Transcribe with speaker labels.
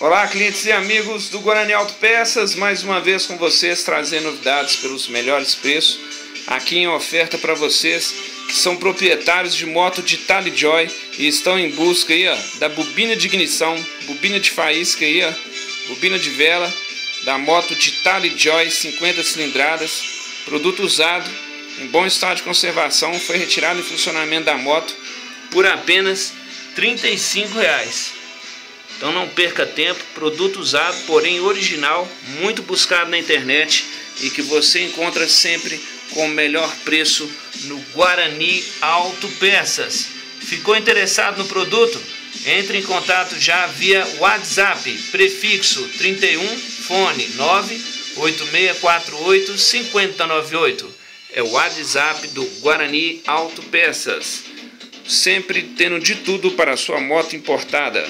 Speaker 1: Olá, clientes e amigos do Guarani Autopeças, mais uma vez com vocês trazendo novidades pelos melhores preços aqui em oferta para vocês que são proprietários de moto de Tally Joy e estão em busca aí, ó, da bobina de ignição, bobina de faísca aí, ó, bobina de vela da moto de Tally Joy 50 cilindradas, produto usado em bom estado de conservação, foi retirado em funcionamento da moto por apenas 35 reais. Então não perca tempo, produto usado, porém original, muito buscado na internet e que você encontra sempre com o melhor preço no Guarani Autopeças. Ficou interessado no produto? Entre em contato já via WhatsApp, prefixo 31 fone 98648 5098. É o WhatsApp do Guarani Autopeças. Sempre tendo de tudo para sua moto importada.